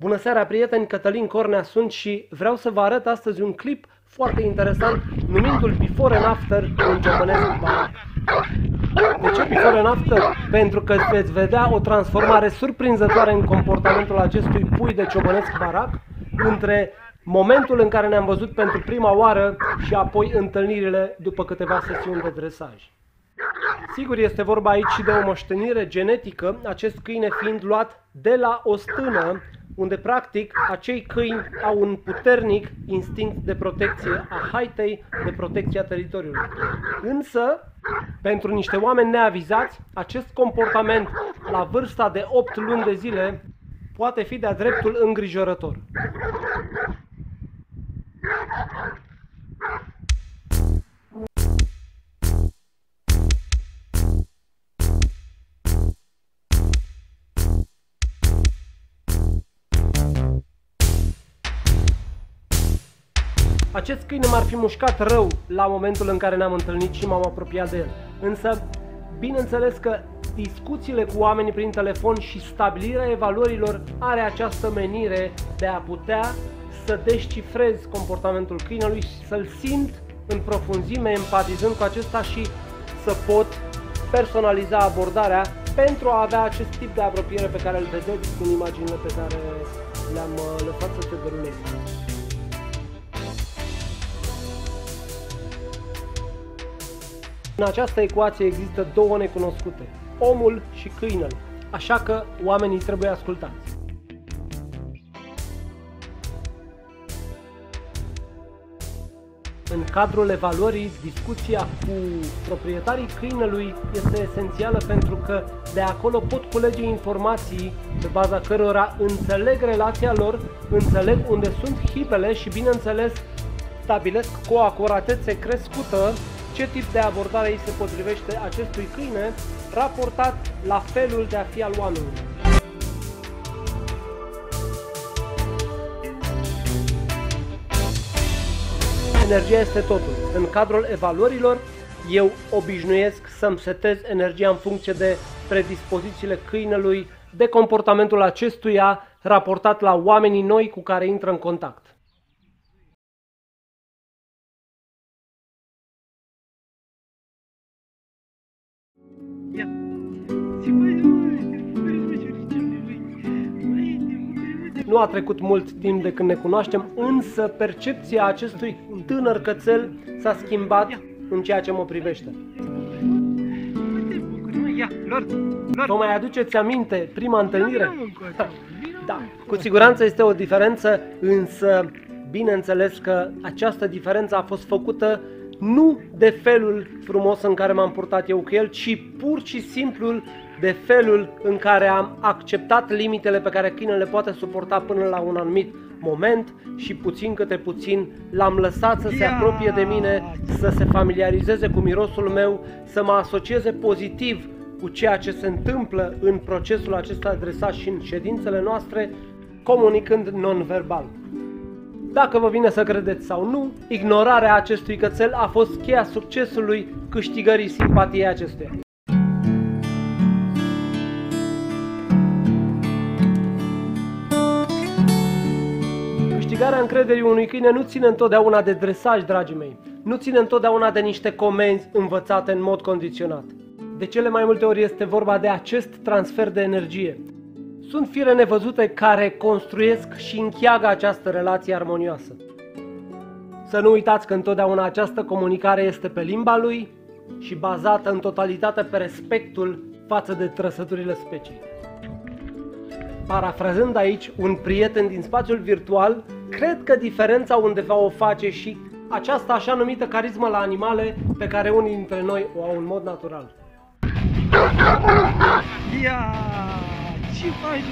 Bună seara, prieteni! Cătălin Cornea sunt și vreau să vă arăt astăzi un clip foarte interesant numindu-l Before and After în ciobănesc barac. De ce Before and After? Pentru că veți vedea o transformare surprinzătoare în comportamentul acestui pui de ciobănesc barac între momentul în care ne-am văzut pentru prima oară și apoi întâlnirile după câteva sesiuni de dresaj. Sigur, este vorba aici și de o moștenire genetică, acest câine fiind luat de la o stână, unde practic acei câini au un puternic instinct de protecție a haitei, de protecție a teritoriului. Însă, pentru niște oameni neavizați, acest comportament la vârsta de 8 luni de zile poate fi de-a dreptul îngrijorător. Acest câine m-ar fi mușcat rău la momentul în care ne-am întâlnit și m-am apropiat de el. Însă, bineînțeles că discuțiile cu oamenii prin telefon și stabilirea evaluărilor are această menire de a putea să descifrez comportamentul câinelui și să-l simt în profunzime, empatizând cu acesta și să pot personaliza abordarea pentru a avea acest tip de apropiere pe care îl vedeți în imaginile pe care le-am uh, lăsat să se deruleze. În această ecuație există două necunoscute, omul și câinele, așa că oamenii trebuie ascultați. În cadrul evaluării, discuția cu proprietarii câinelui este esențială pentru că de acolo pot culege informații pe baza cărora înțeleg relația lor, înțeleg unde sunt hibele și, bineînțeles, stabilesc cu o acuratețe crescută ce tip de abordare îi se potrivește acestui câine raportat la felul de a fi al oamenului. Energia este totul. În cadrul evaluărilor, eu obișnuiesc să-mi setez energia în funcție de predispozițiile câinelui, de comportamentul acestuia raportat la oamenii noi cu care intră în contact. Nu a trecut mult timp de când ne cunoaștem, însă percepția acestui tânăr cățel s-a schimbat în ceea ce mă privește. Vă mai aduceți aminte prima întâlnire? Da, cu siguranță este o diferență, însă bineînțeles că această diferență a fost făcută nu de felul frumos în care m-am purtat eu cu el, ci pur și simplu de felul în care am acceptat limitele pe care câinele le poate suporta până la un anumit moment și puțin câte puțin l-am lăsat să se apropie de mine, să se familiarizeze cu mirosul meu, să mă asocieze pozitiv cu ceea ce se întâmplă în procesul acesta adresat și în ședințele noastre, comunicând non-verbal. Dacă vă vine să credeți sau nu, ignorarea acestui cățel a fost cheia succesului câștigării simpatiei acestuia. Câștigarea încrederii unui câine nu ține întotdeauna de dresaj, dragii mei. Nu ține întotdeauna de niște comenzi învățate în mod condiționat. De cele mai multe ori este vorba de acest transfer de energie, sunt fire nevăzute care construiesc și încheagă această relație armonioasă. Să nu uitați că întotdeauna această comunicare este pe limba lui și bazată în totalitate pe respectul față de trăsăturile speciei. Parafrazând aici un prieten din spațiul virtual, cred că diferența undeva o face și această așa numită carismă la animale pe care unii dintre noi o au în mod natural. Yeah! You're words?